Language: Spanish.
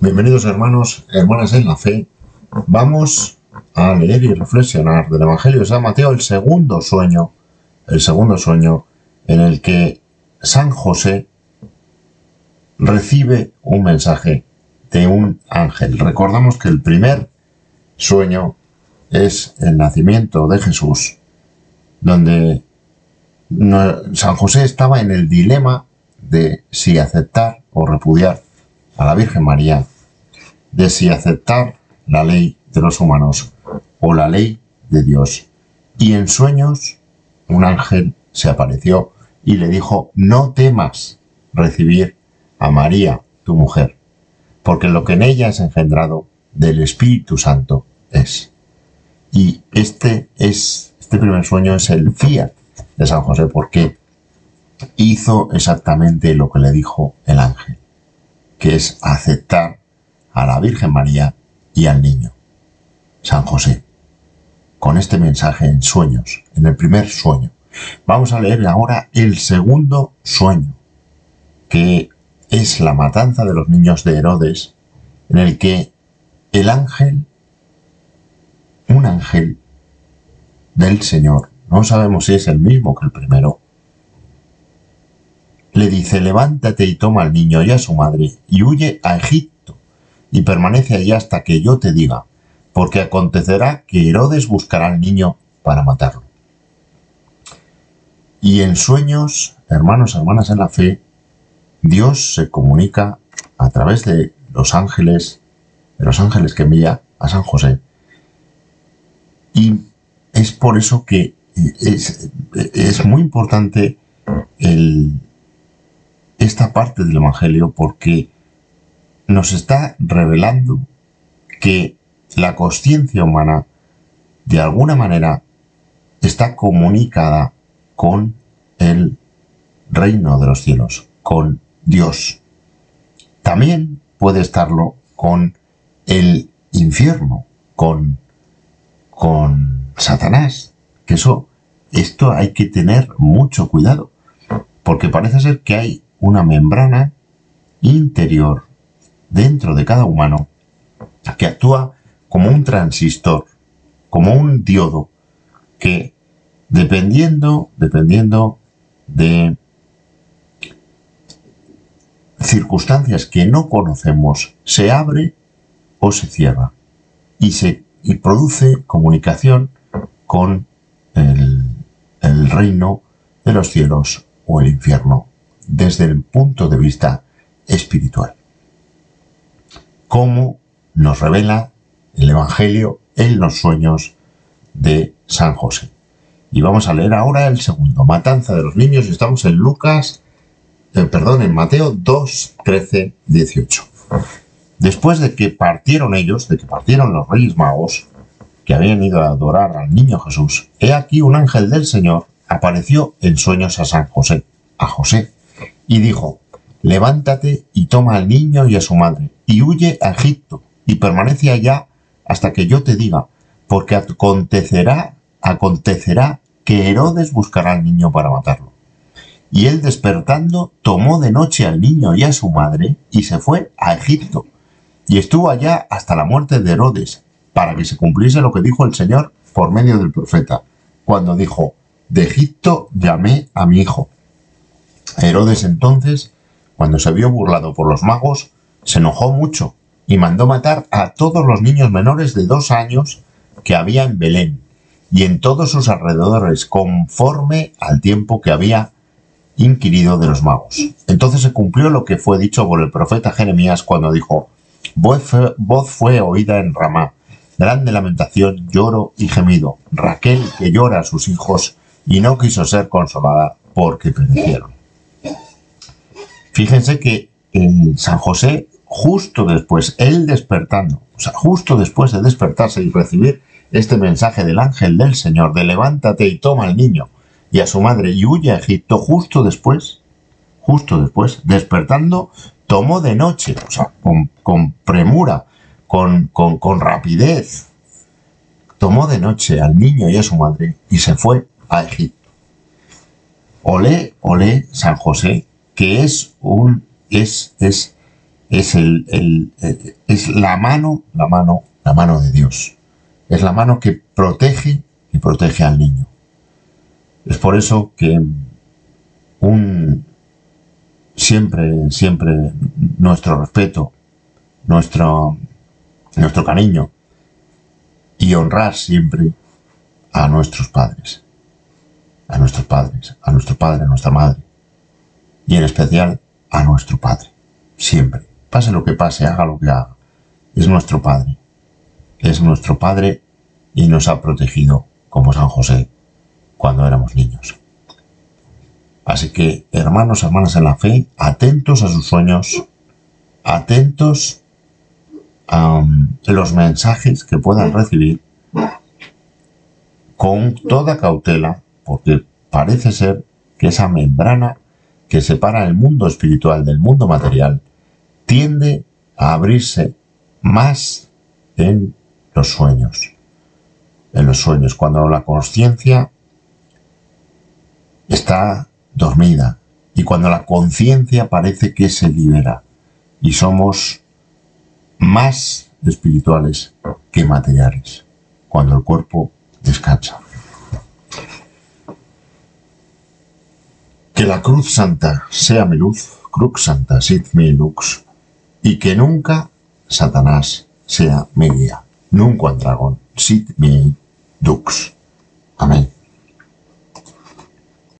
Bienvenidos hermanos, hermanas en la fe. Vamos a leer y reflexionar del Evangelio de San Mateo el segundo sueño, el segundo sueño en el que San José recibe un mensaje de un ángel. Recordamos que el primer sueño es el nacimiento de Jesús, donde San José estaba en el dilema de si aceptar o repudiar a la Virgen María, de si aceptar la ley de los humanos o la ley de Dios. Y en sueños un ángel se apareció y le dijo, no temas recibir a María, tu mujer, porque lo que en ella es engendrado del Espíritu Santo es. Y este es, este primer sueño es el fiat de San José, porque hizo exactamente lo que le dijo el ángel, que es aceptar a la Virgen María y al niño, San José, con este mensaje en sueños, en el primer sueño. Vamos a leer ahora el segundo sueño, que es la matanza de los niños de Herodes, en el que el ángel, un ángel del Señor, no sabemos si es el mismo que el primero, le dice, levántate y toma al niño y a su madre y huye a Egipto y permanece allí hasta que yo te diga, porque acontecerá que Herodes buscará al niño para matarlo. Y en sueños, hermanos, hermanas en la fe, Dios se comunica a través de los ángeles, de los ángeles que envía a San José. Y es por eso que es, es muy importante el, esta parte del Evangelio porque nos está revelando que la conciencia humana de alguna manera está comunicada con el reino de los cielos, con Dios. También puede estarlo con el infierno, con, con Satanás, que eso, esto hay que tener mucho cuidado, porque parece ser que hay una membrana interior dentro de cada humano que actúa como un transistor, como un diodo, que dependiendo, dependiendo de circunstancias que no conocemos, se abre o se cierra y se y produce comunicación con el, el reino de los cielos o el infierno desde el punto de vista espiritual. Cómo nos revela el Evangelio en los sueños de San José. Y vamos a leer ahora el segundo, Matanza de los Niños, estamos en Lucas, eh, perdón, en Mateo 2, 13, 18. Después de que partieron ellos, de que partieron los reyes magos, que habían ido a adorar al niño Jesús, he aquí un ángel del Señor apareció en sueños a San José, a José, y dijo, levántate y toma al niño y a su madre, y huye a Egipto, y permanece allá hasta que yo te diga, porque acontecerá, acontecerá que Herodes buscará al niño para matarlo. Y él despertando tomó de noche al niño y a su madre y se fue a Egipto, y estuvo allá hasta la muerte de Herodes, para que se cumpliese lo que dijo el Señor por medio del profeta, cuando dijo, de Egipto llamé a mi hijo. Herodes entonces, cuando se vio burlado por los magos, se enojó mucho y mandó matar a todos los niños menores de dos años que había en Belén y en todos sus alrededores, conforme al tiempo que había inquirido de los magos. Entonces se cumplió lo que fue dicho por el profeta Jeremías cuando dijo, voz fue, oída en Ramá, grande lamentación, lloro y gemido, Raquel que llora a sus hijos y no quiso ser consolada porque perecieron. Fíjense que en San José, justo después, él despertando, o sea, justo después de despertarse y recibir este mensaje del ángel del Señor, de levántate y toma al niño y a su madre y huye a Egipto, justo después, justo después, despertando, tomó de noche, o sea, con, premura, con, con, con rapidez, tomó de noche al niño y a su madre y se fue a Egipto. Olé, olé, San José, que es un, es, es es, el, es la mano, la mano, la mano de Dios. Es la mano que protege y protege al niño. Es por eso que un siempre, siempre nuestro respeto, nuestro, nuestro cariño y honrar siempre a nuestros padres, a nuestros padres, a nuestro padre, a nuestra madre y en especial a nuestro padre, siempre, pase lo que pase, haga lo que haga, es nuestro padre, es nuestro padre y nos ha protegido como San José cuando éramos niños. Así que, hermanos, hermanas en la fe, atentos a sus sueños, atentos a um, los mensajes que puedan recibir con toda cautela, porque parece ser que esa membrana que separa el mundo espiritual del mundo material tiende a abrirse más en los sueños. En los sueños, cuando la conciencia está dormida y cuando la conciencia parece que se libera y somos más espirituales que materiales, cuando el cuerpo descansa. Que la cruz santa sea mi luz, crux santa sit mi lux, y que nunca Satanás sea mi guía, nunca dragón sit mi dux. Amén.